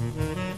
Mm-hmm.